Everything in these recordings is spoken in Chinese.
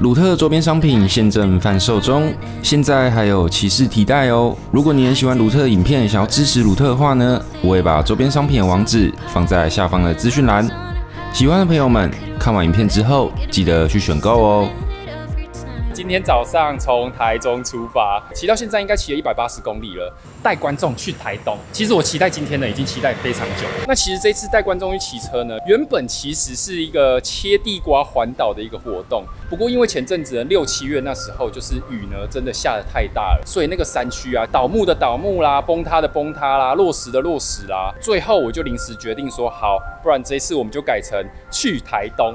鲁特周边商品现正贩售中，现在还有骑士提袋哦。如果你很喜欢鲁特的影片，想要支持鲁特的话呢，我会把周边商品的网址放在下方的资讯栏。喜欢的朋友们，看完影片之后记得去选购哦。今天早上从台中出发，骑到现在应该骑了一百八十公里了。带观众去台东，其实我期待今天呢，已经期待非常久。那其实这次带观众去骑车呢，原本其实是一个切地瓜环岛的一个活动。不过因为前阵子，六七月那时候就是雨呢，真的下的太大了，所以那个山区啊，倒木的倒木啦，崩塌的崩塌啦，落石的落石啦，最后我就临时决定说，好，不然这次我们就改成去台东。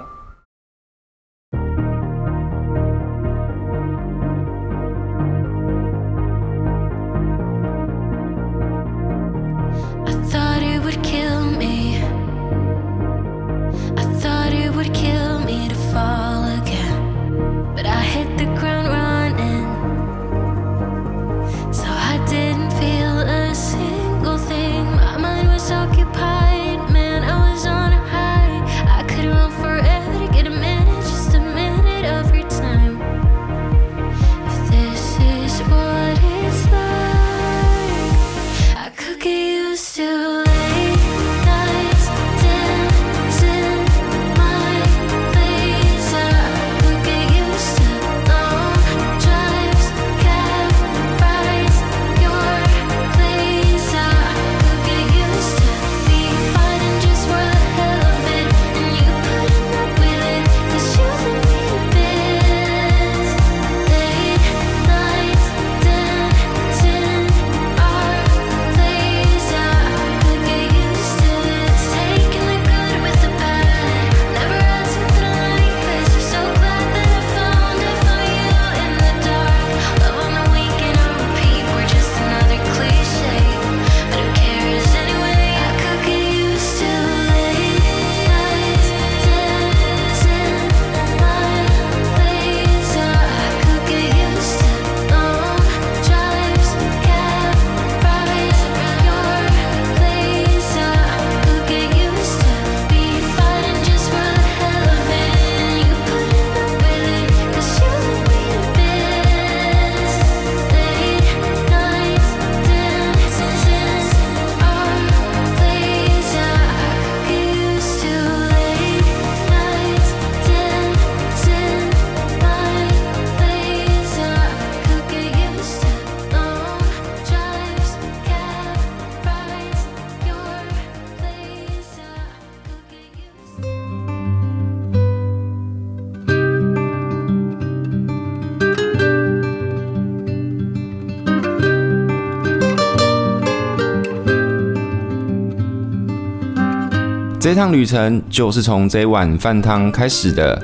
这趟旅程就是从这碗饭汤开始的。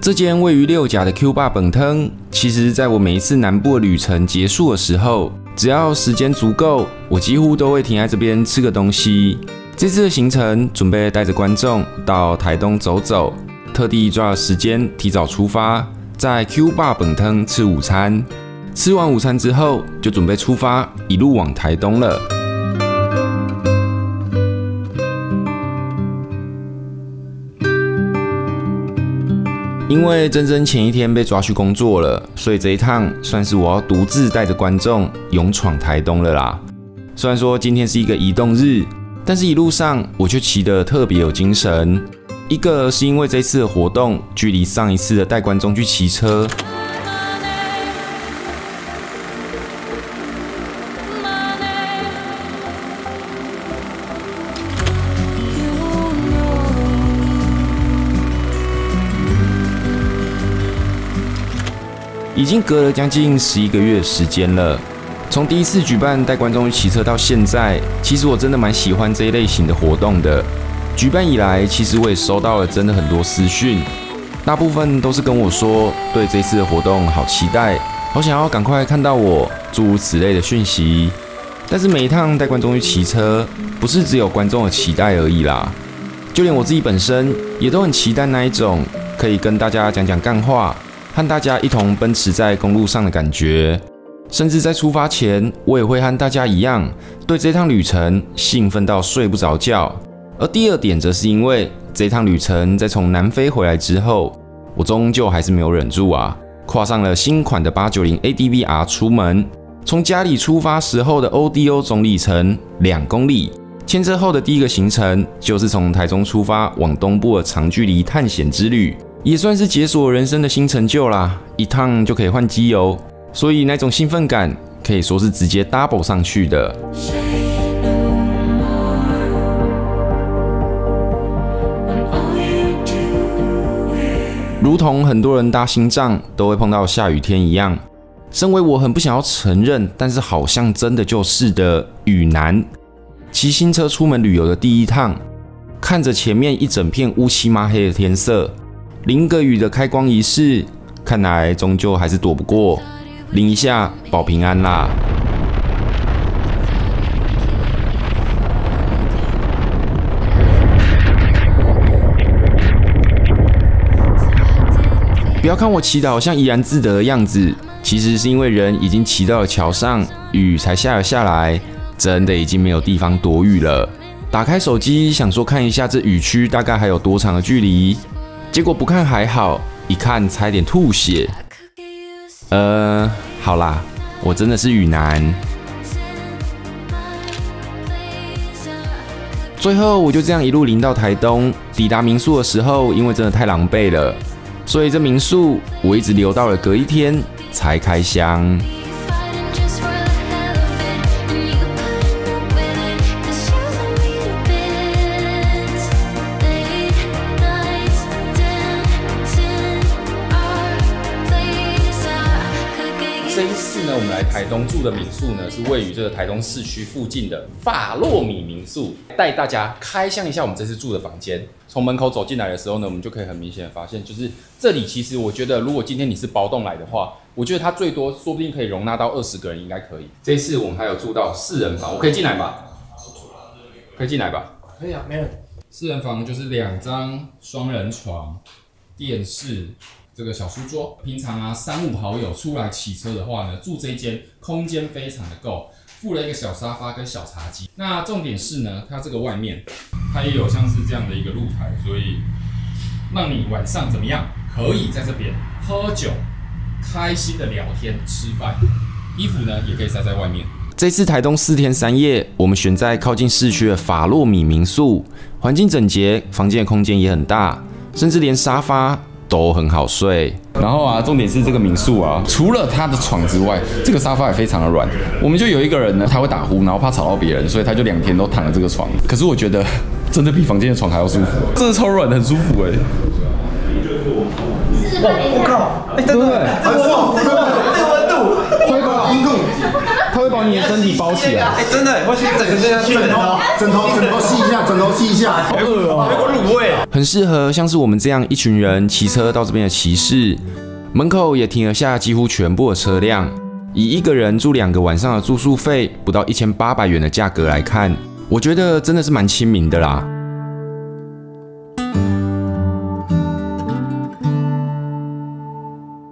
这间位于六甲的 Q 爸本汤，其实在我每一次南部的旅程结束的时候，只要时间足够，我几乎都会停在这边吃个东西。这次的行程准备带着观众到台东走走，特地抓了时间提早出发，在 Q 爸本汤吃午餐。吃完午餐之后，就准备出发，一路往台东了。因为珍珍前一天被抓去工作了，所以这一趟算是我要独自带着观众勇闯台东了啦。虽然说今天是一个移动日，但是一路上我却骑得特别有精神。一个是因为这次的活动距离上一次的带观众去骑车。已经隔了将近十一个月时间了。从第一次举办带观众去骑车到现在，其实我真的蛮喜欢这一类型的活动的。举办以来，其实我也收到了真的很多私讯，大部分都是跟我说对这次的活动好期待，好想要赶快看到我，诸如此类的讯息。但是每一趟带观众去骑车，不是只有观众的期待而已啦，就连我自己本身也都很期待那一种可以跟大家讲讲干话。和大家一同奔驰在公路上的感觉，甚至在出发前，我也会和大家一样，对这趟旅程兴奋到睡不着觉。而第二点，则是因为这趟旅程在从南非回来之后，我终究还是没有忍住啊，跨上了新款的八九零 ADVR 出门。从家里出发时候的 ODO 总里程两公里，牵车后的第一个行程就是从台中出发往东部的长距离探险之旅，也算是解锁人生的新成就啦。一趟就可以换机油，所以那种兴奋感可以说是直接 double 上去的。如同很多人搭心脏都会碰到下雨天一样，身为我很不想要承认，但是好像真的就是的雨男。骑新车出门旅游的第一趟，看着前面一整片乌漆麻黑的天色，淋个雨的开光仪式，看来终究还是躲不过，淋一下保平安啦。不要看我祈祷像怡然自得的样子，其实是因为人已经骑到了桥上，雨才下了下来，真的已经没有地方躲雨了。打开手机想说看一下这雨区大概还有多长的距离，结果不看还好，一看差点吐血。呃，好啦，我真的是雨男。最后我就这样一路淋到台东，抵达民宿的时候，因为真的太狼狈了。所以这民宿我一直留到了隔一天才开箱。台东住的民宿呢，是位于这个台东市区附近的法洛米民宿。带大家开箱一下我们这次住的房间。从门口走进来的时候呢，我们就可以很明显的发现，就是这里其实我觉得，如果今天你是包栋来的话，我觉得它最多说不定可以容纳到二十个人，应该可以。这一次我们还有住到四人房，我可以进来吧？可以进来吧？可以啊，没有。四人房就是两张双人床、电视。这个小书桌，平常啊三五好友出来骑车的话呢，住这间空间非常的够，附了一个小沙发跟小茶几。那重点是呢，它这个外面它也有像是这样的一个露台，所以让你晚上怎么样，可以在这边喝酒，开心的聊天吃饭，衣服呢也可以晒在外面。这次台东四天三夜，我们选在靠近市区的法洛米民宿，环境整洁，房间的空间也很大，甚至连沙发。都很好睡，然后啊，重点是这个民宿啊，除了它的床之外，这个沙发也非常的软。我们就有一个人呢，他会打呼，然后怕吵到别人，所以他就两天都躺了这个床。可是我觉得真的比房间的床还要舒服，真的超软，很舒服哎。我靠，哎，对不对？这个温度，这个温度，温度，把你的身体包起来。哎，真的，我先整个这样枕头，枕头，枕头吸一下，枕头吸一下，好恶哦，有个卤味。很适合像是我们这样一群人骑车到这边的骑士。门口也停了下几乎全部的车辆。以一个人住两个晚上的住宿费不到一千八百元的价格来看，我觉得真的是蛮亲民的啦。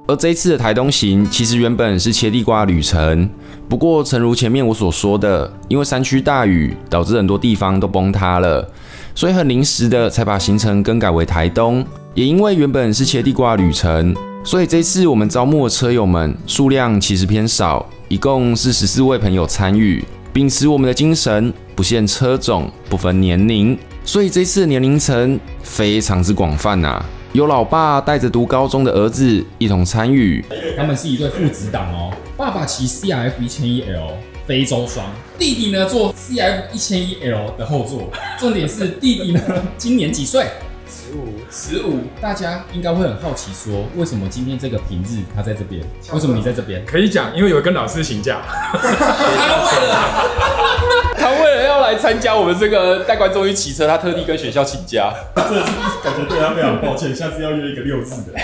而这一次的台东行，其实原本是切地瓜旅程，不过诚如前面我所说的，因为山区大雨，导致很多地方都崩塌了，所以很临时的才把行程更改为台东。也因为原本是切地瓜旅程，所以这次我们招募的车友们数量其实偏少，一共是十四位朋友参与，秉持我们的精神，不限车种，不分年龄，所以这次的年龄层非常之广泛呐。有老爸带着读高中的儿子一同参与，他们是一对父子档哦。爸爸骑 C R F 一千一 L 非洲双，弟弟呢坐 C F 一千一 L 的后座。重点是弟弟呢 今年几岁？十五，十五。大家应该会很好奇，说为什么今天这个平日他在这边？为什么你在这边？可以讲，因为有跟老师请假。来参加我们这个带观众去骑车，他特地跟学校请假。真的是感觉对他非常抱歉，下次要约一个六字的。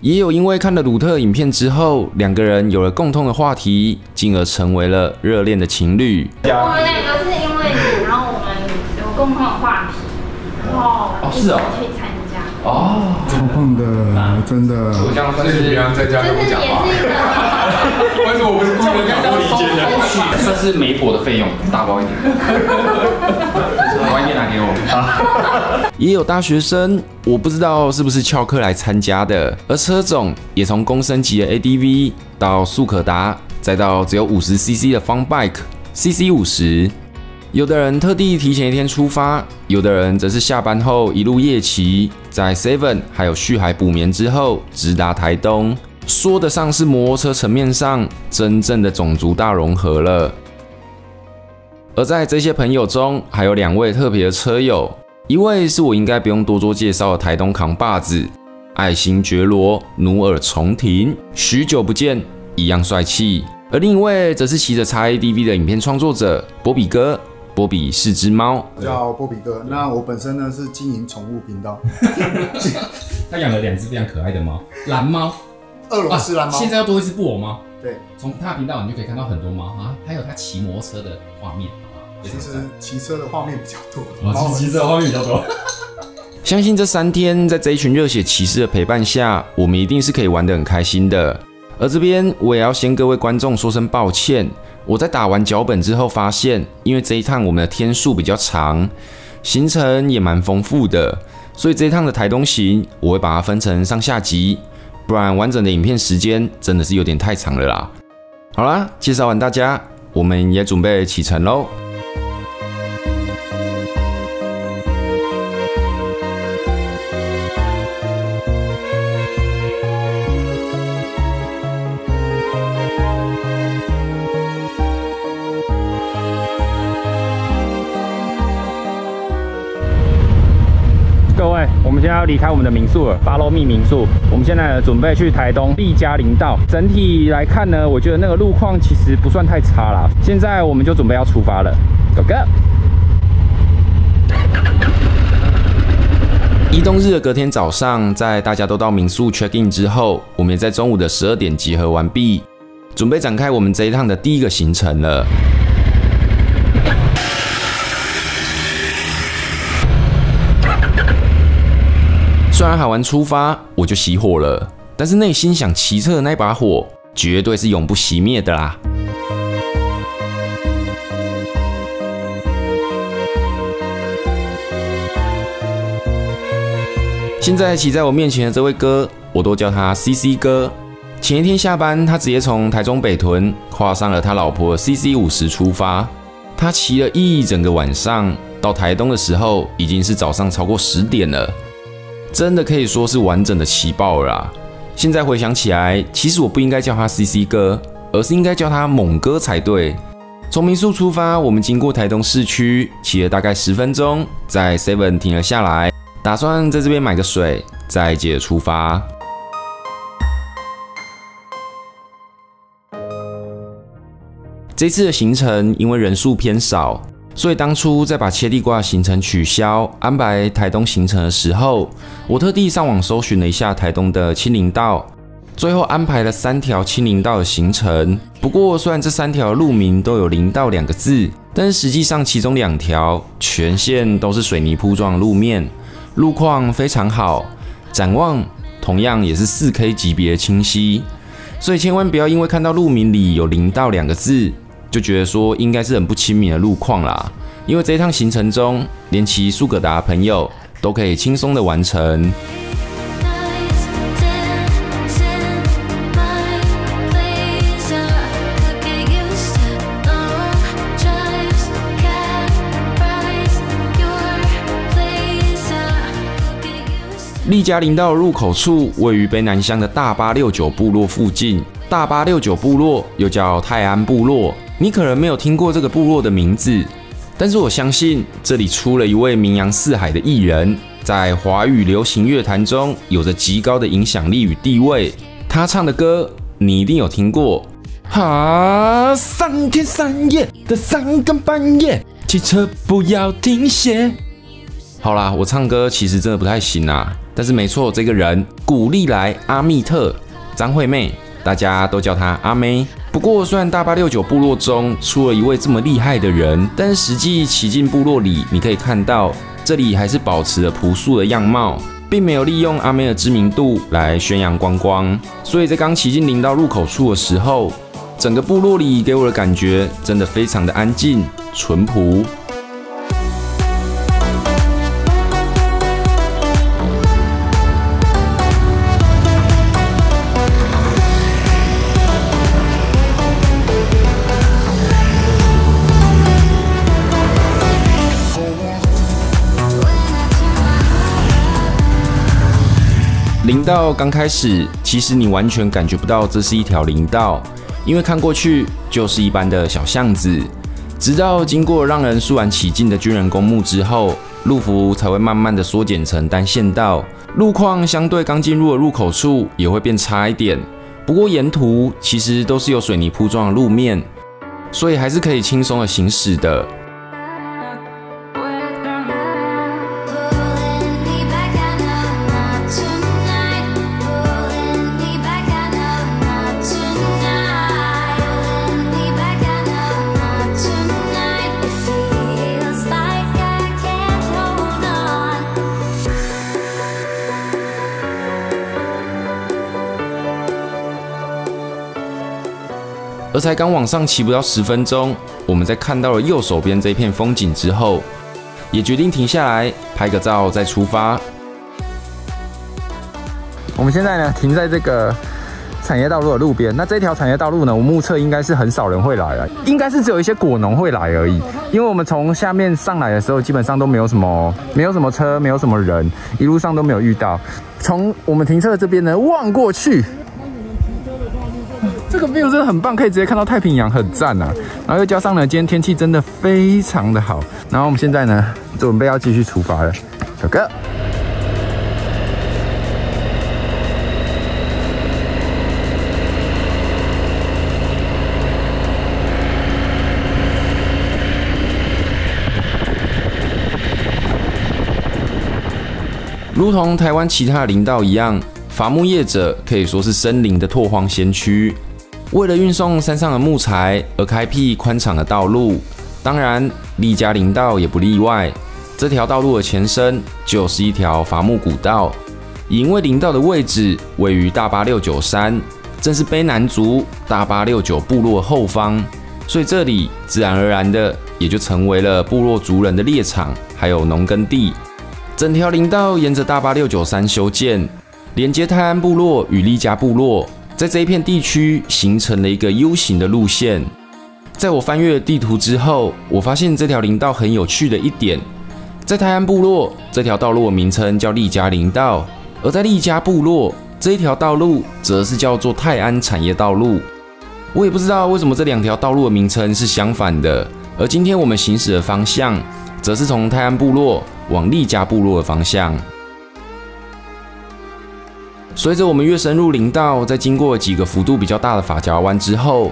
也有因为看了鲁特影片之后，两个人有了共同的话题，进而成为了热恋的情侣。我们两个是因为你，然后我们有共同的话题，然后一起去参加。哦，超棒的，真的。我这样在家就是也是一个，为什么我不是故意讲我理解的？算是媒婆的费用，大包一点，晚一点拿给我。也有大学生，我不知道是不是翘课来参加的，而车种也从公升级的 ADV 到速可达，再到只有五十 CC 的 Fun Bike CC 五十。有的人特地提前一天出发，有的人则是下班后一路夜骑，在 Seven 还有续海补眠之后，直达台东，说得上是摩托车层面上真正的种族大融合了。而在这些朋友中，还有两位特别的车友，一位是我应该不用多做介绍的台东扛把子，爱新觉罗努尔重庭，许久不见，一样帅气。而另一位则是骑着叉 ADV 的影片创作者波比哥。波比是只猫，叫波比哥。那我本身呢是经营宠物频道，他养了两只非常可爱的猫，蓝猫。俄罗斯蓝猫。现在要多一只布偶猫。对，从他的频道你就可以看到很多猫啊，还有他骑摩托车的画面？其实骑车的画面比较多，骑车的画面比较多。相信这三天在这一群热血骑士的陪伴下，我们一定是可以玩得很开心的。而这边我也要先各位观众说声抱歉。我在打完脚本之后发现，因为这一趟我们的天数比较长，行程也蛮丰富的，所以这一趟的台东行我会把它分成上下集，不然完整的影片时间真的是有点太长了啦。好啦，介绍完大家，我们也准备启程喽。现在要离开我们的民宿了，巴洛密民宿。我们现在准备去台东丽嘉林道。整体来看呢，我觉得那个路况其实不算太差啦。现在我们就准备要出发了，Go Go！移动日的隔天早上，在大家都到民宿 check in 之后，我们也在中午的十二点集合完毕，准备展开我们这一趟的第一个行程了。虽然喊完出发，我就熄火了，但是内心想骑车的那把火，绝对是永不熄灭的啦。现在骑在我面前的这位哥，我都叫他 CC 哥。前一天下班，他直接从台中北屯跨上了他老婆 CC 五十出发，他骑了一整个晚上，到台东的时候已经是早上超过十点了。真的可以说是完整的骑爆了。现在回想起来，其实我不应该叫他 CC 哥，而是应该叫他猛哥才对。从民宿出发，我们经过台东市区，骑了大概十分钟，在 Seven 停了下来，打算在这边买个水，再接着出发。这次的行程因为人数偏少。所以当初在把切地瓜行程取消，安排台东行程的时候，我特地上网搜寻了一下台东的青林道，最后安排了三条青林道的行程。不过虽然这三条路名都有“林道”两个字，但是实际上其中两条全线都是水泥铺状路面，路况非常好，展望同样也是四 K 级别清晰。所以千万不要因为看到路名里有“林道”两个字。就觉得说应该是很不亲民的路况啦，因为这一趟行程中，连骑苏格达的朋友都可以轻松的完成。丽嘉林道入口处位于卑南乡的大八六九部落附近，大八六九部落又叫泰安部落。你可能没有听过这个部落的名字，但是我相信这里出了一位名扬四海的艺人，在华语流行乐坛中有着极高的影响力与地位。他唱的歌你一定有听过。哈，三天三夜的三更半夜，汽车不要停歇。好啦，我唱歌其实真的不太行啊，但是没错，这个人古力来阿密特张惠妹，大家都叫她阿妹。不过，虽然大八六九部落中出了一位这么厉害的人，但实际骑进部落里，你可以看到这里还是保持了朴素的样貌，并没有利用阿妹的知名度来宣扬光光，所以在刚骑进林道入口处的时候，整个部落里给我的感觉真的非常的安静、淳朴。林道刚开始，其实你完全感觉不到这是一条林道，因为看过去就是一般的小巷子。直到经过让人肃然起敬的军人公墓之后，路幅才会慢慢的缩减成单线道，路况相对刚进入的入口处也会变差一点。不过沿途其实都是有水泥铺装的路面，所以还是可以轻松的行驶的。才刚往上骑不到十分钟，我们在看到了右手边这一片风景之后，也决定停下来拍个照再出发。我们现在呢停在这个产业道路的路边。那这条产业道路呢，我目测应该是很少人会来了，应该是只有一些果农会来而已。因为我们从下面上来的时候，基本上都没有什么没有什么车，没有什么人，一路上都没有遇到。从我们停车的这边呢望过去，个 view 真的很棒，可以直接看到太平洋，很赞啊！然后又加上呢，今天天气真的非常的好。然后我们现在呢，准备要继续出发了，小哥。如同台湾其他的林道一样，伐木业者可以说是森林的拓荒先驱。为了运送山上的木材而开辟宽敞的道路，当然利嘉林道也不例外。这条道路的前身就是一条伐木古道，因为林道的位置位于大八六九山，正是卑南族大八六九部落后方，所以这里自然而然的也就成为了部落族人的猎场，还有农耕地。整条林道沿着大八六九山修建，连接泰安部落与利嘉部落，在这一片地区形成了一个 U 型的路线。在我翻阅地图之后，我发现这条林道很有趣的一点，在泰安部落这条道路的名称叫利嘉林道，而在利嘉部落这一条道路则是叫做泰安产业道路。我也不知道为什么这两条道路的名称是相反的，而今天我们行驶的方向，则是从泰安部落往利嘉部落的方向。随着我们越深入林道，在经过几个幅度比较大的法夹弯之后，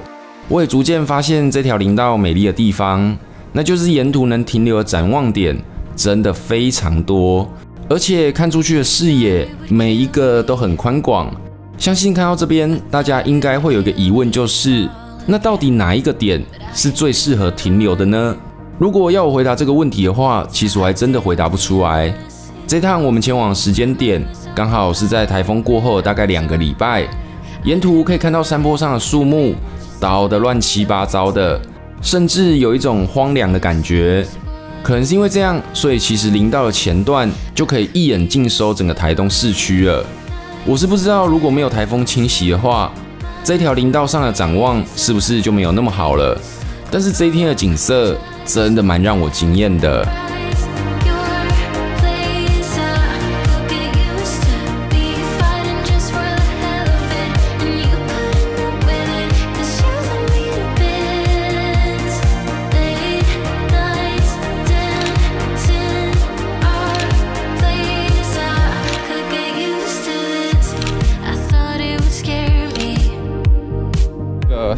我也逐渐发现这条林道美丽的地方，那就是沿途能停留的展望点真的非常多，而且看出去的视野每一个都很宽广。相信看到这边，大家应该会有一个疑问，就是那到底哪一个点是最适合停留的呢？如果要我回答这个问题的话，其实我还真的回答不出来。这趟我们前往时间点刚好是在台风过后大概两个礼拜，沿途可以看到山坡上的树木倒得乱七八糟的，甚至有一种荒凉的感觉。可能是因为这样，所以其实林道的前段就可以一眼尽收整个台东市区了。我是不知道如果没有台风侵袭的话，这条林道上的展望是不是就没有那么好了？但是这一天的景色真的蛮让我惊艳的。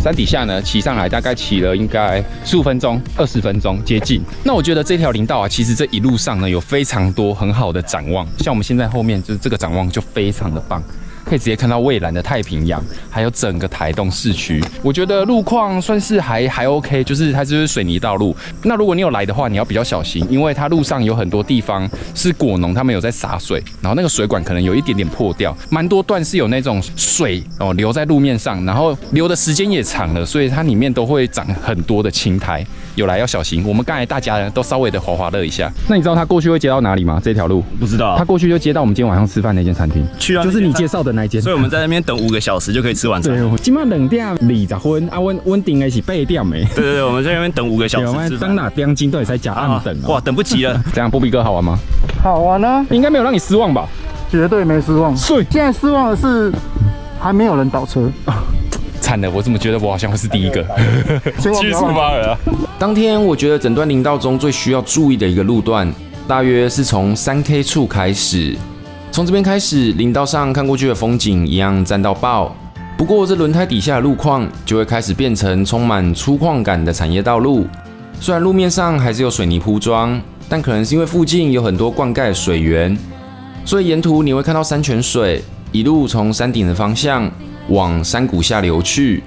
山底下呢，骑上来大概骑了应该十五分钟、二十分钟接近。那我觉得这条林道啊，其实这一路上呢有非常多很好的展望，像我们现在后面就是这个展望就非常的棒。可以直接看到蔚蓝的太平洋，还有整个台东市区。我觉得路况算是还还 OK，就是它就是水泥道路。那如果你有来的话，你要比较小心，因为它路上有很多地方是果农他们有在洒水，然后那个水管可能有一点点破掉，蛮多段是有那种水哦流在路面上，然后流的时间也长了，所以它里面都会长很多的青苔，有来要小心。我们刚才大家呢都稍微的滑滑乐一下。那你知道他过去会接到哪里吗？这条路？不知道他过去就接到我们今天晚上吃饭那间餐厅，去啊就是你介绍的那间。所以我们在那边等五个小时就可以吃晚餐。对，今晚两点二十分，啊，温温顶的是八点没。对对对，我们在那边等五个小对，我们时。当哪边金都也在假暗等哦。哇，等不及了！这样，波比哥好玩吗？好玩啊，应该没有让你失望吧？绝对没失望。睡现在失望的是还没有人倒车，惨了，我怎么觉得我好像会是第一个？千万不要让发了啊！当天我觉得整段林道中最需要注意的一个路段，大约是从三 K 处开始。从这边开始，林道上看过去的风景一样赞到爆。不过这轮胎底下的路况就会开始变成充满粗犷感的产业道路。虽然路面上还是有水泥铺装，但可能是因为附近有很多灌溉水源，所以沿途你会看到山泉水一路从山顶的方向往山谷下流去。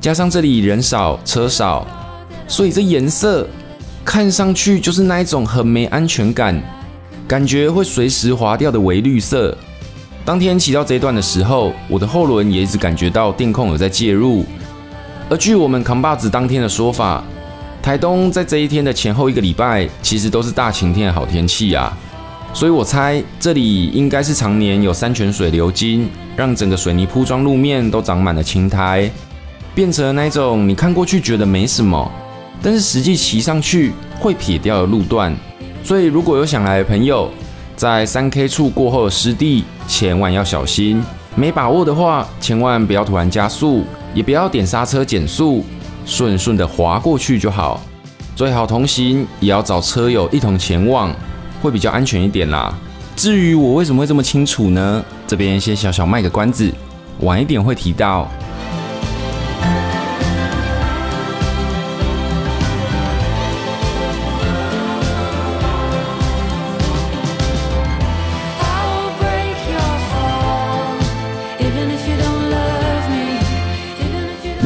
加上这里人少车少，所以这颜色看上去就是那一种很没安全感，感觉会随时滑掉的微绿色。当天骑到这一段的时候，我的后轮也一直感觉到电控有在介入。而据我们扛把子当天的说法，台东在这一天的前后一个礼拜，其实都是大晴天的好天气啊。所以我猜这里应该是常年有山泉水流经，让整个水泥铺装路面都长满了青苔，变成了那种你看过去觉得没什么，但是实际骑上去会撇掉的路段。所以如果有想来的朋友，在三 K 处过后的湿地，千万要小心。没把握的话，千万不要突然加速，也不要点刹车减速，顺顺的滑过去就好。最好同行也要找车友一同前往，会比较安全一点啦。至于我为什么会这么清楚呢？这边先小小卖个关子，晚一点会提到。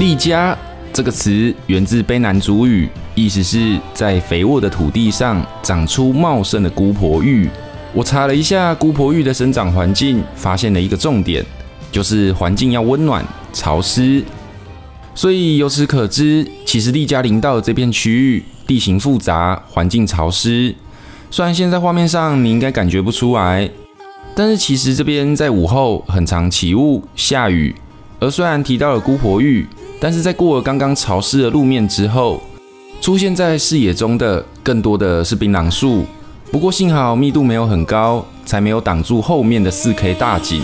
利家这个词源自卑南族语，意思是在肥沃的土地上长出茂盛的姑婆芋。我查了一下姑婆芋的生长环境，发现了一个重点，就是环境要温暖、潮湿。所以由此可知，其实利嘉林道的这片区域地形复杂，环境潮湿。虽然现在画面上你应该感觉不出来，但是其实这边在午后很常起雾、下雨。而虽然提到了姑婆芋，但是在过了刚刚潮湿的路面之后，出现在视野中的更多的是槟榔树。不过幸好密度没有很高，才没有挡住后面的 4K 大景。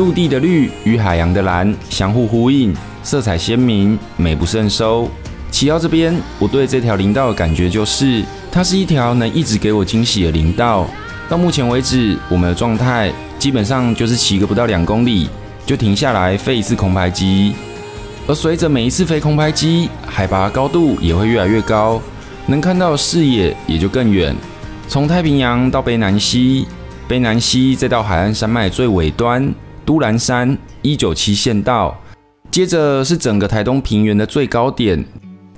陆地的绿与海洋的蓝相互呼应，色彩鲜明，美不胜收。骑到这边，我对这条林道的感觉就是，它是一条能一直给我惊喜的林道。到目前为止，我们的状态基本上就是骑个不到两公里就停下来飞一次空拍机，而随着每一次飞空拍机，海拔高度也会越来越高，能看到的视野也就更远。从太平洋到卑南溪，卑南溪再到海岸山脉最尾端都兰山一九七县道，接着是整个台东平原的最高点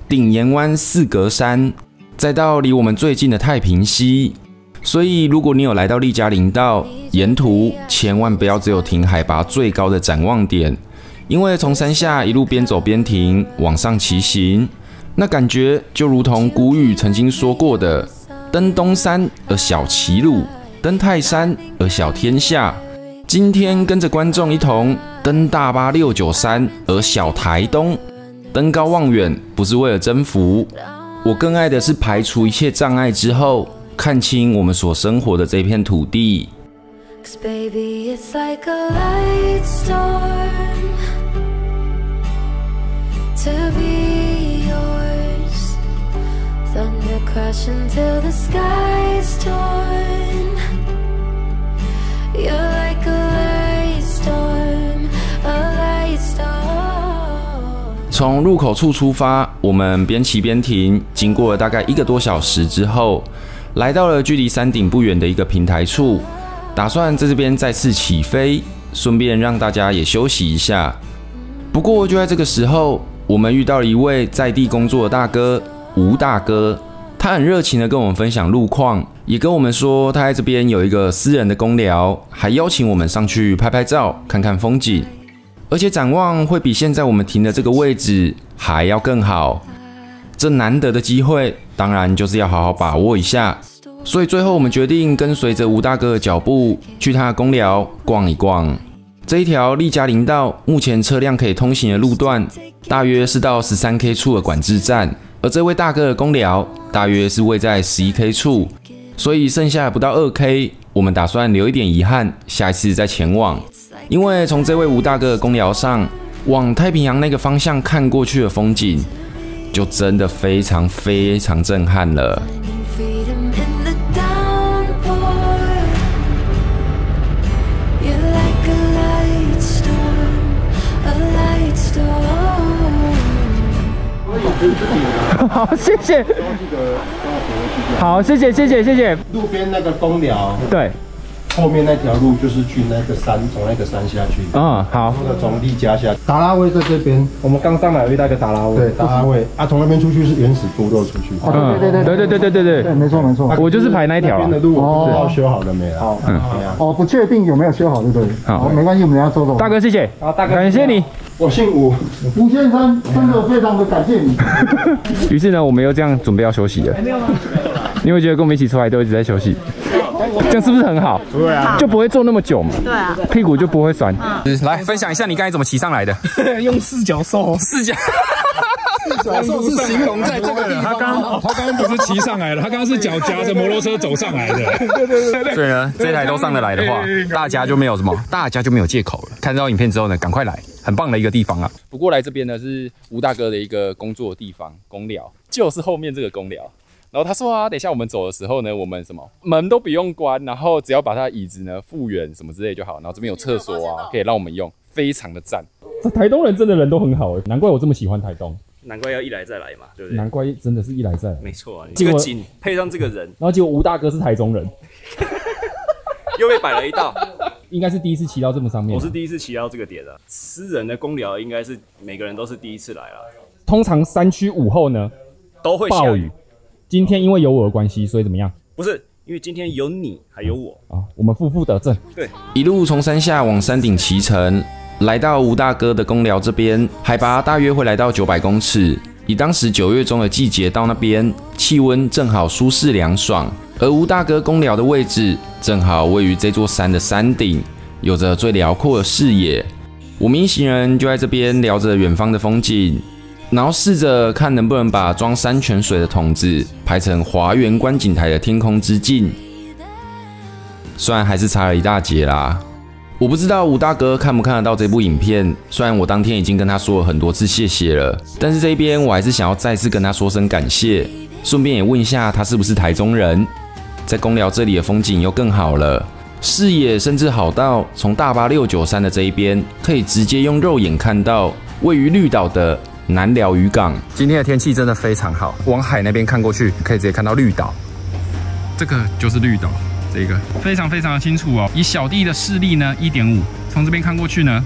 顶岩湾四格山，再到离我们最近的太平溪。所以，如果你有来到利嘉林道，沿途千万不要只有停海拔最高的展望点，因为从山下一路边走边停，往上骑行，那感觉就如同古语曾经说过的：“登东山而小歧路，登泰山而小天下。”今天跟着观众一同登大巴六九三，而小台东，登高望远不是为了征服，我更爱的是排除一切障碍之后，看清我们所生活的这片土地。Thunder crash until the sky's torn. 从入口处出发，我们边骑边停，经过了大概一个多小时之后，来到了距离山顶不远的一个平台处，打算在这边再次起飞，顺便让大家也休息一下。不过就在这个时候，我们遇到了一位在地工作的大哥吴大哥，他很热情的跟我们分享路况，也跟我们说他在这边有一个私人的公寮，还邀请我们上去拍拍照，看看风景。而且展望会比现在我们停的这个位置还要更好。这难得的机会，当然就是要好好把握一下。所以最后我们决定跟随着吴大哥的脚步，去他的公寮逛一逛。这一条利嘉林道目前车辆可以通行的路段，大约是到十三 K 处的管制站，而这位大哥的公寮大约是位在十一 K 处，所以剩下不到二 K，我们打算留一点遗憾，下一次再前往。因为从这位吴大哥的公窑上往太平洋那个方向看过去的风景，就真的非常非常震撼了。好，谢谢。好，谢谢，谢谢，谢谢。路边那个公鸟对，后面那条路就是去那个山，从那个山下去。嗯，好。那个从利家下，达拉威在这边，我们刚上来有遇到一个达拉威，对，达拉威啊，从那边出去是原始部落出去。嗯，对对对对对对对对，没错没错。我就是排那一条啊那边的路我不知道修好了没啦。好嗯，哦，不确定有没有修好，对不对？好没关系，我们等一下走走。大哥谢谢，好，大哥，感谢你。我姓吴，吴先生，真的非常的感谢你。于是呢，我们又这样准备要休息了。你会觉得跟我们一起出来都一直在休息，这样是不是很好？对啊，就不会坐那么久嘛。对啊，屁股就不会酸。来分享一下你刚才怎么骑上来的？用四脚兽，四脚。兽是形容在这个地方。他刚他刚刚不是骑上来了，他刚刚是脚夹着摩托车走上来的。对对对对所以呢，这台都上得来的话，大家就没有什么，大家就没有借口了。看到影片之后呢，赶快来，很棒的一个地方啊！不过来这边呢是吴大哥的一个工作的地方，公寮就是后面这个公寮。然后他说啊，等一下我们走的时候呢，我们什么门都不用关，然后只要把他的椅子呢复原什么之类就好。然后这边有厕所啊，可以让我们用，非常的赞。这台东人真的人都很好哎，难怪我这么喜欢台东。难怪要一来再来嘛，对不对？难怪真的是一来再来。没错啊，这个景配上这个人，然后结果吴大哥是台中人，又被摆了一道。应该是第一次骑到这么上面。我是第一次骑到这个点的，私人的公寮应该是每个人都是第一次来了，通常山区午后呢都会下暴雨，今天因为有我的关系，所以怎么样不是因为今天有你还有我，啊？我们负负得正。对一路从山下往山顶骑乘，来到吴大哥的公寮这边，海拔大约会来到九百公尺。以当时九月中的季节到那边，气温正好舒适凉爽，而吴大哥公寮的位置正好位于这座山的山顶，有着最辽阔的视野。我们一行人就在这边聊着远方的风景，然后试着看能不能把装山泉水的桶子排成华园观景台的天空之镜。虽然还是差了一大截啦。我不知道吴大哥看不看得到这部影片，虽然我当天已经跟他说了很多次谢谢了，但是这一边我还是想要再次跟他说声感谢，顺便也问一下他是不是台中人。在公寮这里的风景又更好了，视野甚至好到从大巴六九三的这一边，可以直接用肉眼看到位于绿岛的南寮渔港。今天的天气真的非常好，往海那边看过去，可以直接看到绿岛。这个就是绿岛，这个非常非常的清楚哦。以小弟的视力呢，一点五，从这边看过去呢，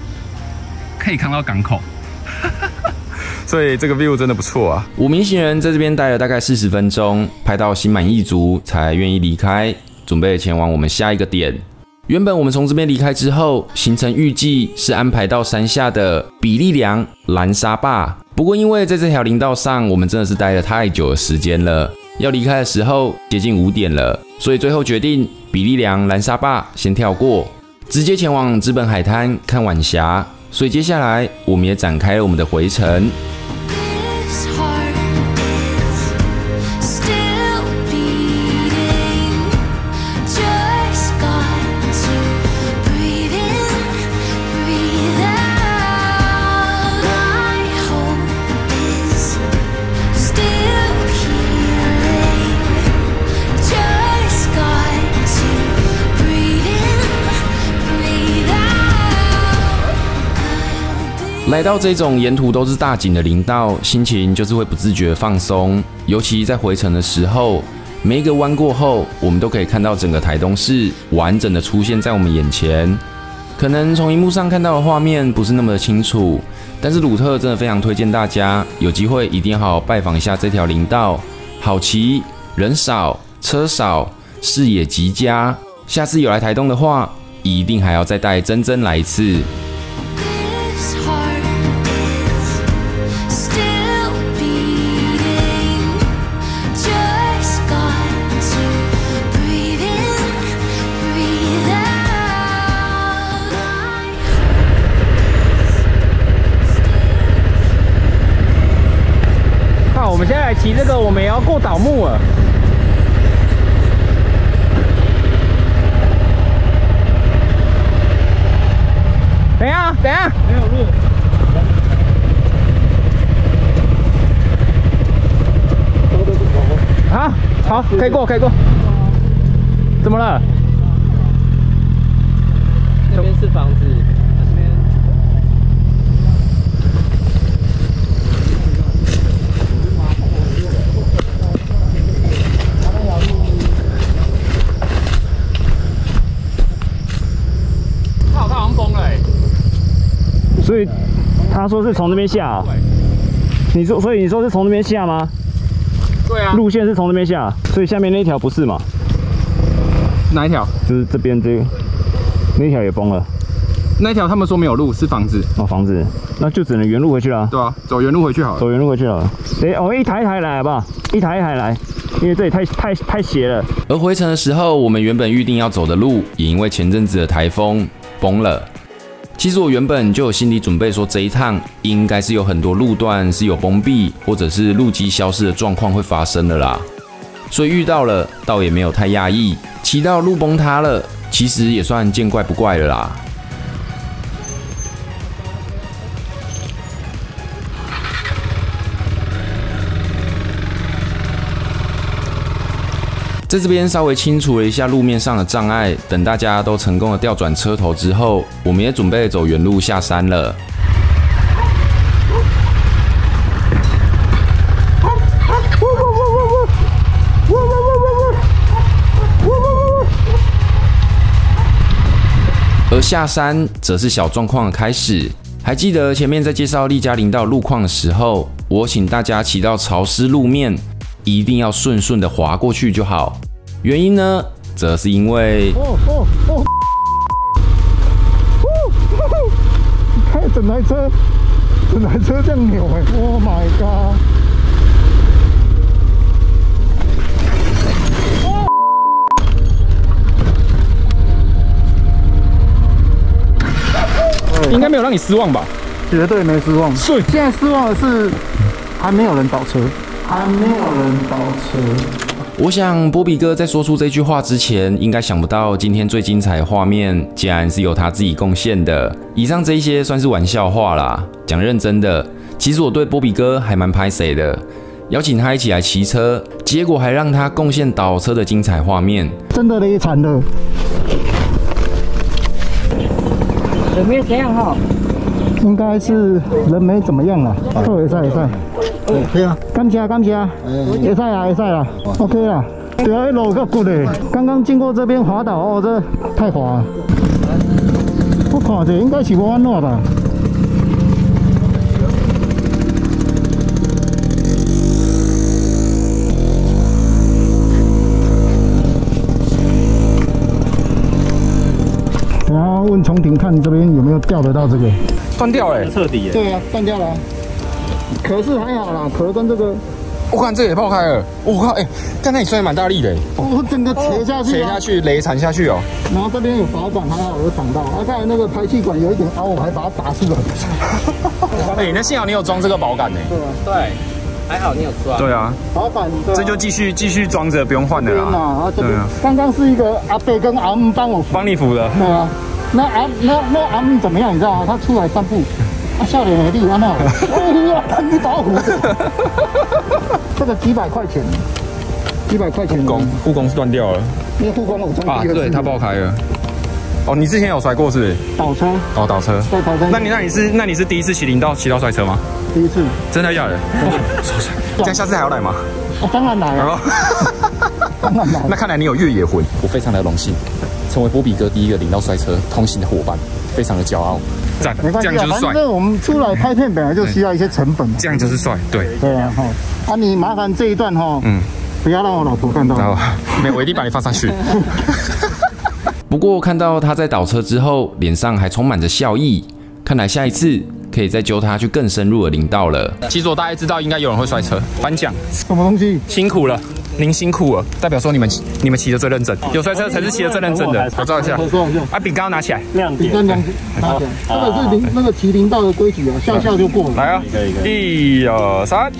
可以看到港口。所以这个 view 真的不错啊。五名行人在这边待了大概四十分钟，拍到心满意足，才愿意离开，准备前往我们下一个点。原本我们从这边离开之后，行程预计是安排到山下的比利良蓝沙坝。不过因为在这条林道上，我们真的是待了太久的时间了，要离开的时候接近五点了，所以最后决定比利良蓝沙坝先跳过，直接前往资本海滩看晚霞。所以接下来我们也展开了我们的回程。来到这种沿途都是大景的林道，心情就是会不自觉放松。尤其在回程的时候，每一个弯过后，我们都可以看到整个台东市完整的出现在我们眼前。可能从荧幕上看到的画面不是那么的清楚，但是鲁特真的非常推荐大家有机会一定要好好拜访一下这条林道，好骑，人少，车少，视野极佳。下次有来台东的话，一定还要再带珍珍来一次。要过倒木了。等一下，等一下，没有路。好，好，可以过，可以过。怎么了？那边是房子，那边他好像崩了哎。所以他说是从那边下、啊，你说，所以你说是从那边下吗？对啊，路线是从那边下，所以下面那条不是嘛？哪一条？就是这边这个那条也崩了。那一条他们说没有路，是房子。哦，房子，那就只能原路回去了。对啊，走原路回去好了。走原路回去好了。哎，哦，一台一台来好不好？一台一台来，因为这里太太太斜了。而回程的时候，我们原本预定要走的路，也因为前阵子的台风崩了。其实我原本就有心理准备，说这一趟应该是有很多路段是有封闭，或者是路基消失的状况会发生的啦。所以遇到了，倒也没有太讶异。骑到路崩塌了，其实也算见怪不怪了啦。在这边稍微清除了一下路面上的障碍，等大家都成功的调转车头之后，我们也准备走原路下山了。而下山则是小状况的开始。还记得前面在介绍利嘉林道路况的时候，我请大家骑到潮湿路面，一定要顺顺的滑过去就好。原因呢，则是因为哦哦哦！看整台车，整台车这样扭哎！Oh my god！应该没有让你失望吧？绝对没失望。是，现在失望的是还没有人倒车，还没有人倒车。我想波比哥在说出这句话之前，应该想不到今天最精彩的画面，竟然是由他自己贡献的。以上这一些算是玩笑话啦，讲认真的，其实我对波比哥还蛮拍谁的，邀请他一起来骑车，结果还让他贡献倒车的精彩画面。真的累惨了。有没有这样哈？应该是人没怎么样啦，好会使可以啊，感谢感谢，会使啊会使啊，OK 啦。对啊，路够骨嘞，刚刚经过这边滑倒哦，这太滑了。我看这应该是无安怎吧。然后问重庭看这边有没有钓得到这个。断掉哎，彻底耶。对啊，断掉了啊。壳是还好啦，壳跟这个，我看这个也爆开了，我靠哎，刚才你摔得蛮大力的，我整个扯下去、啊，切下去，雷铲下去哦。然后这边有保管，还好有挡到。啊，刚才那个排气管有一点凹，我还把它拔出来。哎，那幸好你有装这个保杆呢。对啊，对，还好你有装。对啊，保杆对啊这就继续继续装着，不用换的啦。后这边对啊，刚刚是一个阿贝跟阿姆帮我扶，帮你扶的。对啊。那阿那那阿姆怎么样？你知道吗？他出来散步，啊，笑脸美丽，安那，哎呀，看你把。这个几百块钱，几百块钱。护工护工是断掉了。因为护工我装啊，对，它爆开了。哦，你之前有摔过是不是？倒车，哦，倒车。在台山。那你那你是那你是第一次骑林道骑到摔车吗？第一次。真的假的？哇！这样下次还要来吗？哦，当然来了。当然来。那看来你有越野魂。我非常的荣幸，成为波比哥第一个领到摔车通行的伙伴，非常的骄傲。赞，没关系啊，反正我们出来拍片本来就需要一些成本嘛。这样就是帅，对。对啊，哈。啊，你麻烦这一段哈，嗯，不要让我老婆看到。没有，我一定把你放上去。不过看到他在倒车之后，脸上还充满着笑意，看来下一次可以再揪他去更深入的林道了。其实我大概知道应该有人会摔车，颁奖。什么东西？辛苦了，您辛苦了，代表说你们你们骑的最认真，有摔车才是骑的最认真的。我照一下，啊，饼干拿起来，亮点，饼干，拿起来。这个是林那个骑林道的规矩啊，笑笑就过了。来啊，一二三。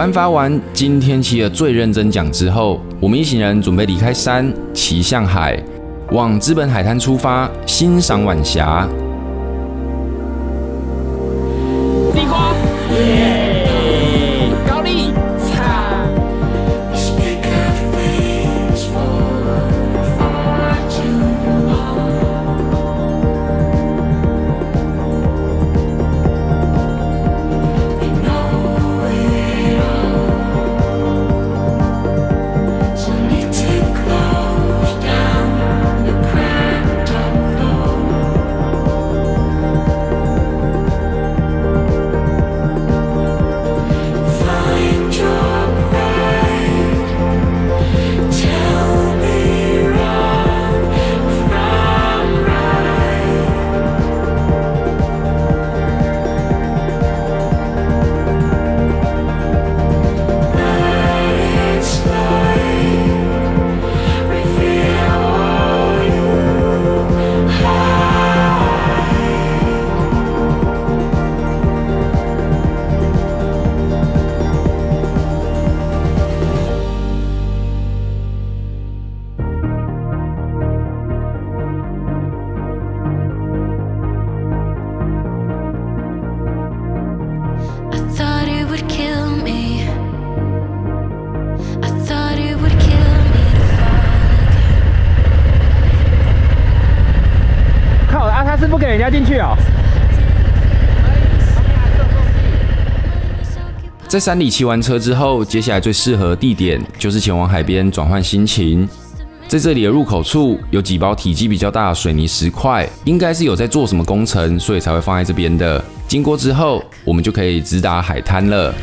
颁发完今天骑的最认真奖之后，我们一行人准备离开山，骑向海，往资本海滩出发，欣赏晚霞。在山里骑完车之后，接下来最适合的地点就是前往海边转换心情。在这里的入口处有几包体积比较大的水泥石块，应该是有在做什么工程，所以才会放在这边的。经过之后，我们就可以直达海滩了。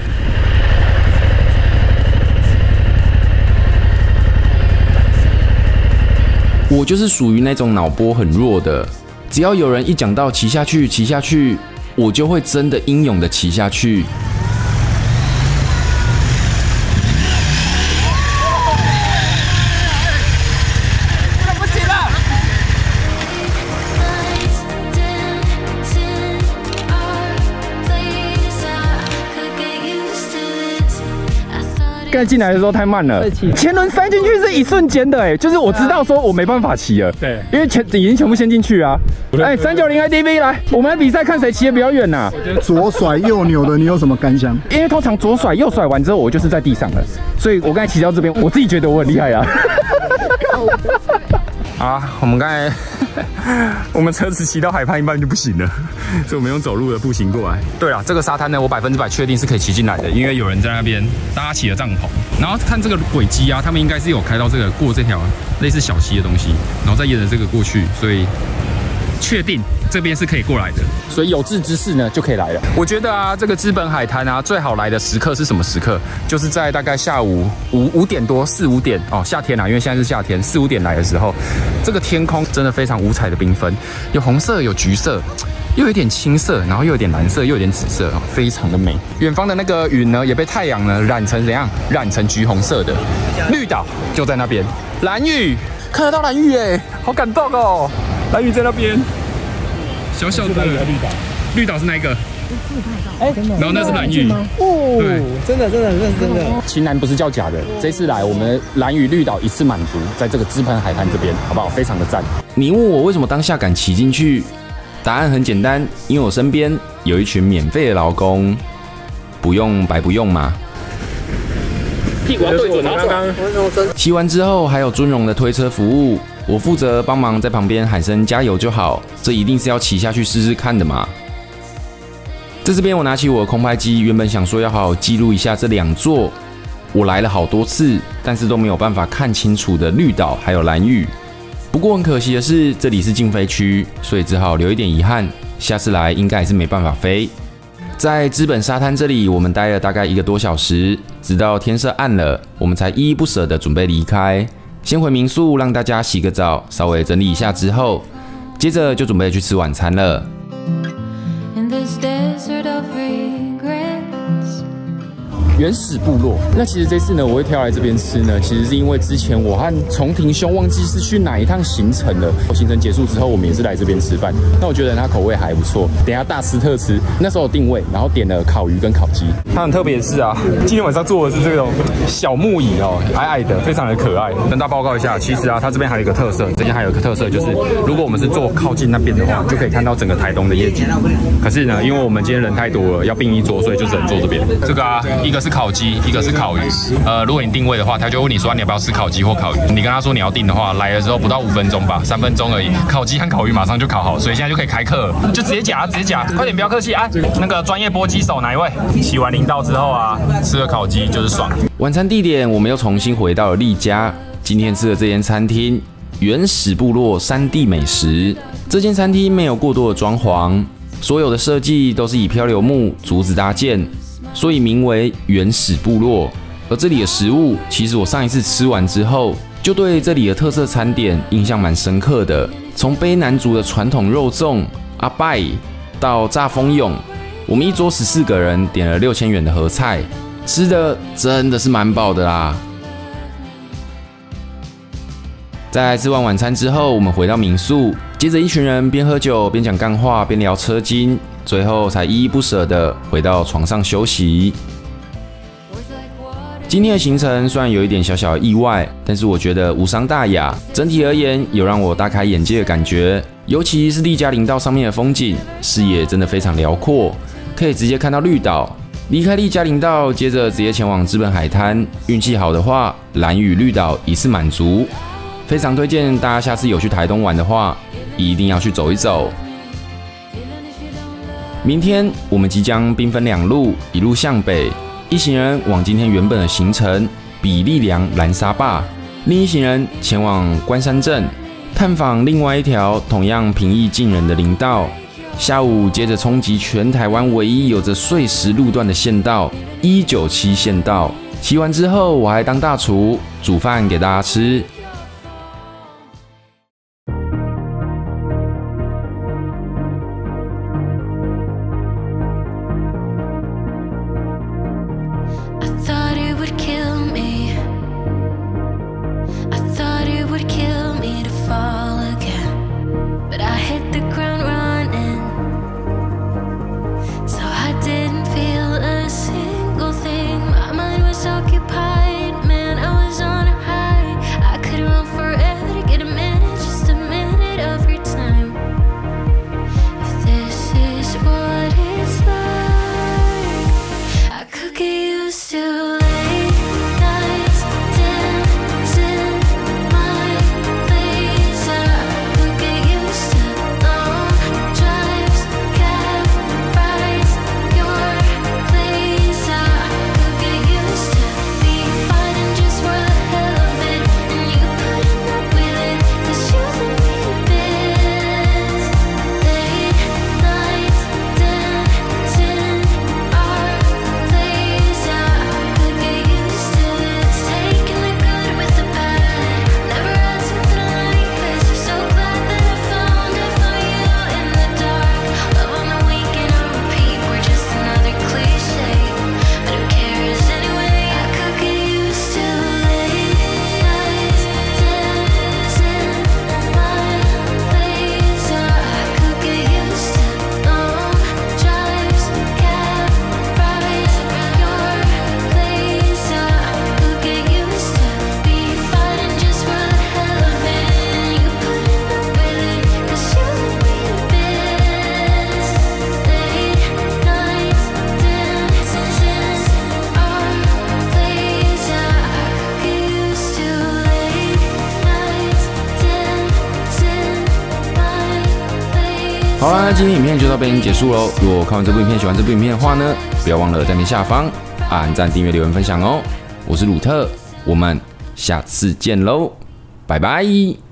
我就是属于那种脑波很弱的，只要有人一讲到骑下去，骑下去，我就会真的英勇的骑下去。刚才进来的时候太慢了，前轮塞进去是一瞬间的，哎，就是我知道说我没办法骑了，对，因为全已经全部先进去啊。哎，三九零 IDV 来，我们来比赛看谁骑的比较远呐。左甩右扭的，你有什么感想？因为通常左甩右甩完之后，我就是在地上了，所以我刚才骑到这边，我自己觉得我很厉害啊。啊，我们刚才 我们车子骑到海畔一半就不行了，所以我们用走路的步行过来。对啊，这个沙滩呢，我百分之百确定是可以骑进来的，因为有人在那边搭起了帐篷。然后看这个轨迹啊，他们应该是有开到这个过这条类似小溪的东西，然后再沿着这个过去，所以确定这边是可以过来的。所以有志之士呢就可以来了。我觉得啊，这个资本海滩啊，最好来的时刻是什么时刻？就是在大概下午五五点多四五点哦，夏天啊，因为现在是夏天，四五点来的时候，这个天空真的非常五彩的缤纷，有红色，有橘色。又有点青色，然后又有点蓝色，又有点紫色，哦非常的美。远方的那个云呢，也被太阳呢染成怎样？染成橘红色的。绿岛就在那边，蓝屿看得到蓝屿哎，好感动哦！蓝屿在那边，小小的绿岛，绿岛是哪一个？哎，然后那是蓝屿，哦，真的真的真的真的。秦南不是叫假的，这次来我们蓝屿绿岛一次满足，在这个资盆海滩这边，好不好？非常的赞。你问我为什么当下敢骑进去？答案很简单，因为我身边有一群免费的劳工，不用白不用嘛。屁股要对准，然后转。骑完之后还有尊荣的推车服务，我负责帮忙在旁边喊声加油就好。这一定是要骑下去试试看的嘛。在这边我拿起我的空拍机，原本想说要好好记录一下这两座我来了好多次，但是都没有办法看清楚的绿岛还有蓝屿。不过很可惜的是，这里是禁飞区，所以只好留一点遗憾。下次来应该还是没办法飞。在资本沙滩这里，我们待了大概一个多小时，直到天色暗了，我们才依依不舍地准备离开。先回民宿让大家洗个澡，稍微整理一下之后，接着就准备去吃晚餐了。原始部落。那其实这次呢，我会挑来这边吃呢，其实是因为之前我和重庭兄忘记是去哪一趟行程了。行程结束之后，我们也是来这边吃饭。那我觉得它口味还不错，等一下大吃特吃。那时候有定位，然后点了烤鱼跟烤鸡。它很特别的是啊，今天晚上坐的是这种小木椅哦，矮矮的，非常的可爱。跟大家报告一下，其实啊，它这边还有一个特色，这边还有一个特色就是，如果我们是坐靠近那边的话，就可以看到整个台东的夜景。可是呢，因为我们今天人太多了，要并一桌，所以就只能坐这边。这个啊，一个是烤鸡，一个是烤鱼。呃，如果你定位的话，他就问你说你要不要吃烤鸡或烤鱼。你跟他说你要订的话，来的时候不到五分钟吧，三分钟而已，烤鸡和烤鱼马上就烤好，所以现在就可以开课了，就直接夹，直接夹，快点，不要客气啊！那个专业拨鸡手哪一位？洗完零道之后啊，吃了烤鸡就是爽。晚餐地点我们又重新回到了丽家，今天吃的这间餐厅原始部落山地美食。这间餐厅没有过多的装潢，所有的设计都是以漂流木、竹子搭建，所以名为原始部落。而这里的食物，其实我上一次吃完之后，就对这里的特色餐点印象蛮深刻的。从卑南族的传统肉粽阿拜到炸蜂蛹，我们一桌十四个人点了六千元的合菜，吃的真的是蛮饱的啦。在吃完晚餐之后，我们回到民宿，接着一群人边喝酒边讲干话，边聊车经，最后才依依不舍的回到床上休息。今天的行程虽然有一点小小的意外，但是我觉得无伤大雅。整体而言，有让我大开眼界的感觉。尤其是丽嘉林道上面的风景，视野真的非常辽阔，可以直接看到绿岛。离开丽嘉林道，接着直接前往资本海滩。运气好的话，蓝屿绿岛一次满足。非常推荐大家下次有去台东玩的话，一定要去走一走。明天我们即将兵分两路，一路向北。一行人往今天原本的行程比利良蓝沙坝，另一行人前往关山镇探访另外一条同样平易近人的林道。下午接着冲击全台湾唯一有着碎石路段的县道一九七县道。骑完之后，我还当大厨，煮饭给大家吃。今天影片就到这边结束喽。如果看完这部影片喜欢这部影片的话呢，不要忘了在你下方按赞、订阅、留言、分享哦。我是鲁特，我们下次见喽，拜拜。